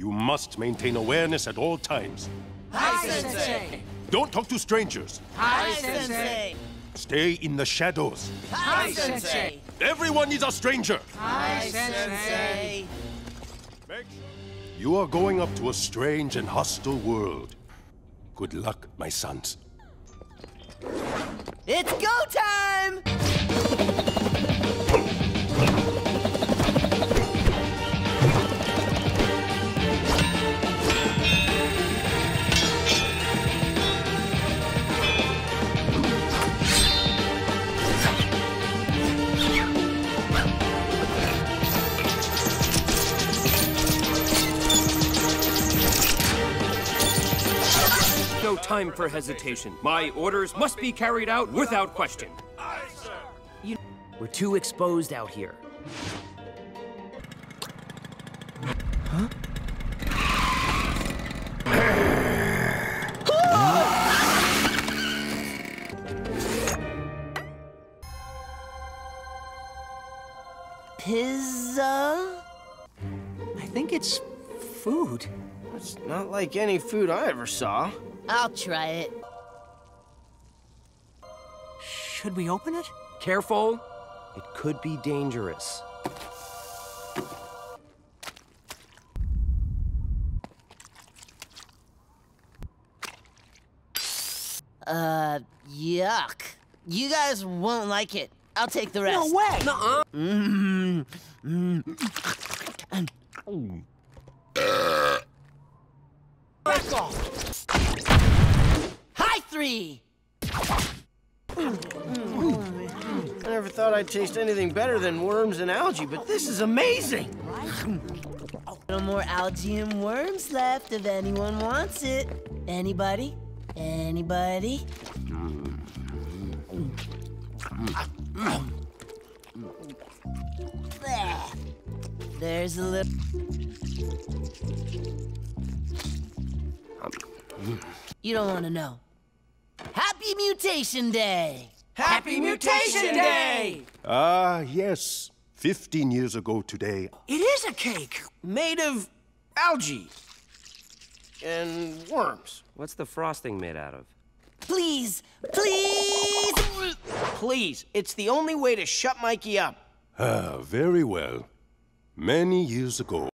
You must maintain awareness at all times. Hi, Sensei! Don't talk to strangers. Hi, Sensei! Stay in the shadows. Hi, Sensei! Everyone is a stranger. Hi, Sensei! You are going up to a strange and hostile world. Good luck, my sons. It's go time! Time for hesitation. My orders must be carried out without question. You, we're too exposed out here. Pizza? I think it's food. It's not like any food I ever saw. I'll try it. Should we open it? Careful. It could be dangerous. Uh, yuck. You guys won't like it. I'll take the rest. No way! Nuh-uh. Mm, mm. Back off! Three! I never thought I'd taste anything better than worms and algae, but this is amazing! A little more algae and worms left if anyone wants it. Anybody? Anybody? There. There's a little. You don't want to know. Happy Mutation Day! Happy Mutation Day! Ah, yes. Fifteen years ago today, It is a cake! Made of algae and worms. What's the frosting made out of? Please, please! Please, it's the only way to shut Mikey up. Ah, very well. Many years ago,